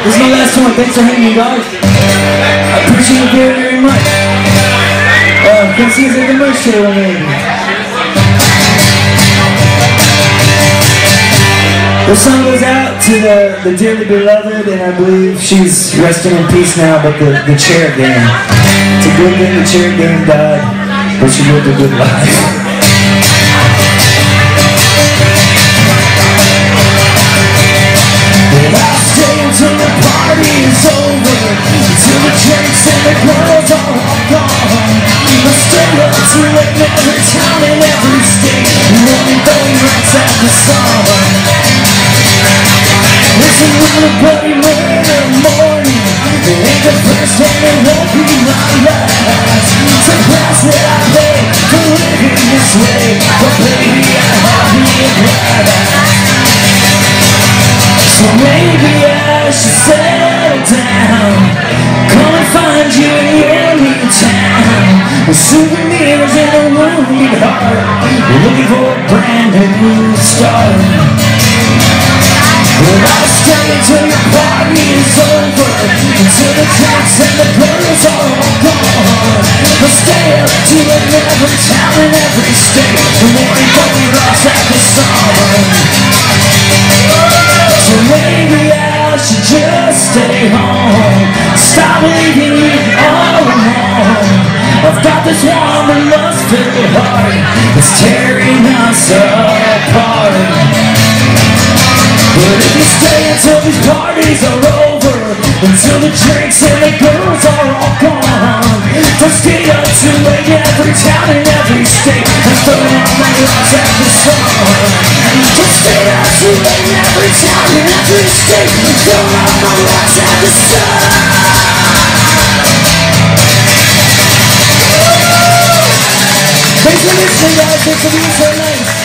This is my last one. Thanks for having hanging, guys. I appreciate it very, very much. Uh, come see us at the merch show, maybe. The song goes out to the, the dearly beloved, and I believe she's resting in peace now, but the, the cherub game. It's a good thing the cherub game died, but she lived a good life. is over. Until the drinks and the girls are all gone. Up too late in every town and every state Only going nights at the sun It's another bloody murder morning. It ain't the first and it won't be my last. It's a price that I pay for living this way. But baby I have me a glass so maybe I should Come and find you in your new town With souvenirs and a wounded heart. Looking for a brand new start. But I'll stay until your party is over. Until the drinks and the girls are all gone. I'll stay up to every town and every state. The morning going rocks at the sun I've got this warm and lust-filled heart It's tearing us apart But if you stay until these parties are over Until the drinks and the girls are all gone Don't stay up too late in every town and every state And throw all my loves at the sun Don't stay up too late in every town and every state. And throw all my loves at the sun Listening guys, thanks for being so nice